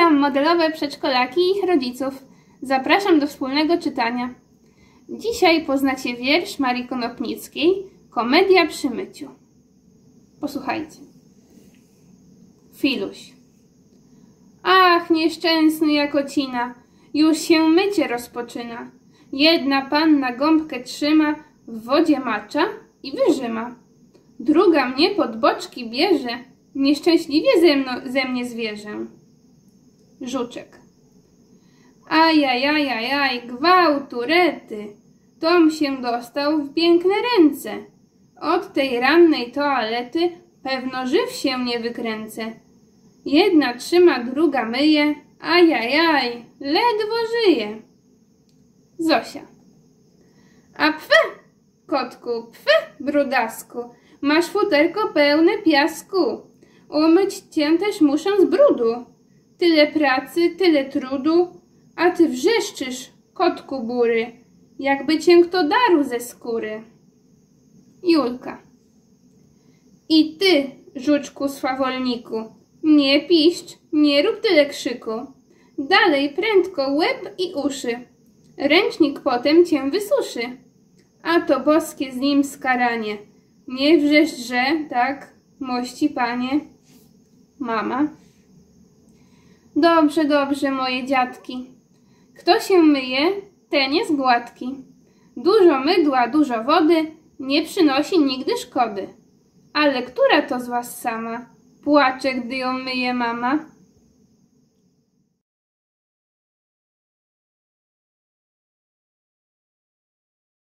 Witam modelowe przedszkolaki i ich rodziców. Zapraszam do wspólnego czytania. Dzisiaj poznacie wiersz Marii Konopnickiej Komedia przy myciu. Posłuchajcie. Filuś. Ach, nieszczęsny Jakocina, już się mycie rozpoczyna. Jedna panna gąbkę trzyma, w wodzie macza i wyżyma. Druga mnie pod boczki bierze, nieszczęśliwie ze, mno, ze mnie zwierzę. Żuczek. Ajajajajaj, gwałtu, rety. Tom się dostał w piękne ręce. Od tej rannej toalety pewno żyw się nie wykręcę. Jedna trzyma, druga myje, ajajaj, ledwo żyje. Zosia. A pfe, kotku, pfe, brudasku, masz futerko pełne piasku. Umyć cię też muszę z brudu. Tyle pracy, tyle trudu, a ty wrzeszczysz, kotku bury, jakby cię kto darł ze skóry. Julka. I ty, żuczku swawolniku, nie piszcz, nie rób tyle krzyku. Dalej prędko łeb i uszy. Ręcznik potem cię wysuszy. A to boskie z nim skaranie. Nie wrzeszcz, że, tak, mości panie. Mama. Dobrze, dobrze, moje dziadki. Kto się myje, ten jest gładki. Dużo mydła, dużo wody nie przynosi nigdy szkody. Ale która to z was sama płacze, gdy ją myje mama?